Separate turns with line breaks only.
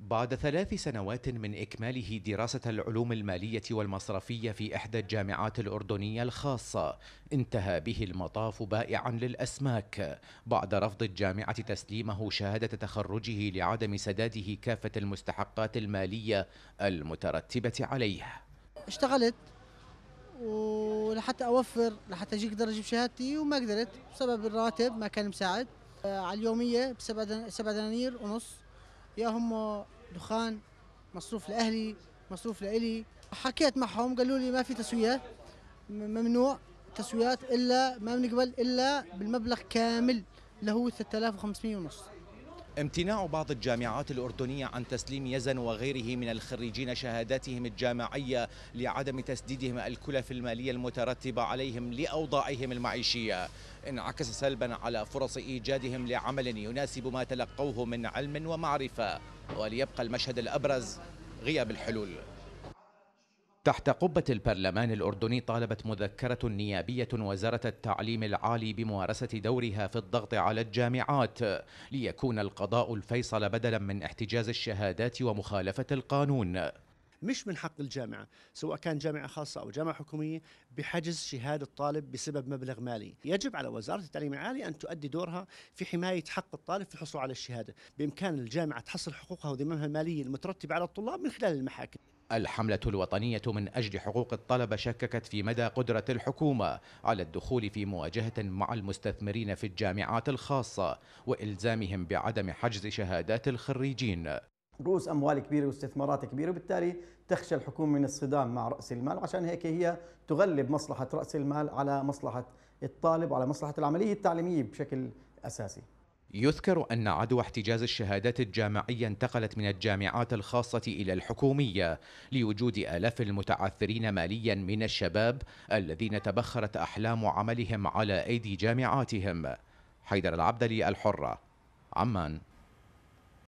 بعد ثلاث سنوات من إكماله دراسة العلوم المالية والمصرفية في إحدى الجامعات الأردنية الخاصة انتهى به المطاف بائعا للأسماك بعد رفض الجامعة تسليمه شهادة تخرجه لعدم سداده كافة المستحقات المالية المترتبة عليه.
اشتغلت ولحتى أوفر لحتى أجيك درجة بشهادتي وما قدرت بسبب الراتب ما كان مساعد. آه، على اليومية بسبعة سبعة دنانير ونص. يا هم دخان مصروف لأهلي مصروف لإلي. حكيت معهم قالوا لي ما في تسويات ممنوع تسويات إلا ما بنقبل إلا بالمبلغ كامل اللي هو 3500 ونص.
امتناع بعض الجامعات الأردنية عن تسليم يزن وغيره من الخريجين شهاداتهم الجامعية لعدم تسديدهم الكلف المالية المترتبة عليهم لأوضاعهم المعيشية. انعكس سلبا على فرص إيجادهم لعمل يناسب ما تلقوه من علم ومعرفة وليبقى المشهد الأبرز غياب الحلول. تحت قبة البرلمان الأردني طالبت مذكرة نيابية وزارة التعليم العالي بممارسة دورها في الضغط على الجامعات ليكون القضاء الفيصل بدلا من احتجاز الشهادات ومخالفة القانون.
مش من حق الجامعة سواء كان جامعة خاصة أو جامعة حكومية بحجز شهادة الطالب بسبب مبلغ مالي. يجب على وزارة التعليم العالي أن تؤدي دورها في حماية حق الطالب في الحصول على الشهادة. بإمكان الجامعة تحصل حقوقها وذممها المالية المترتبة على الطلاب من خلال المحاكم.
الحملة الوطنية من أجل حقوق الطلبة شككت في مدى قدرة الحكومة على الدخول في مواجهة مع المستثمرين في الجامعات الخاصة وإلزامهم بعدم حجز شهادات الخريجين.
رؤوس أموال كبيرة واستثمارات كبيرة وبالتالي تخشى الحكومة من الصدام مع رأس المال عشان هيك هي تغلب مصلحة رأس المال على مصلحة الطالب وعلى مصلحة العملية التعليمية بشكل أساسي.
يذكر أن عدوى احتجاز الشهادات الجامعية انتقلت من الجامعات الخاصة إلى الحكومية لوجود آلاف المتعثرين ماليا من الشباب الذين تبخرت أحلام عملهم على أيدي جامعاتهم. حيدر العبدلي الحرة عمان.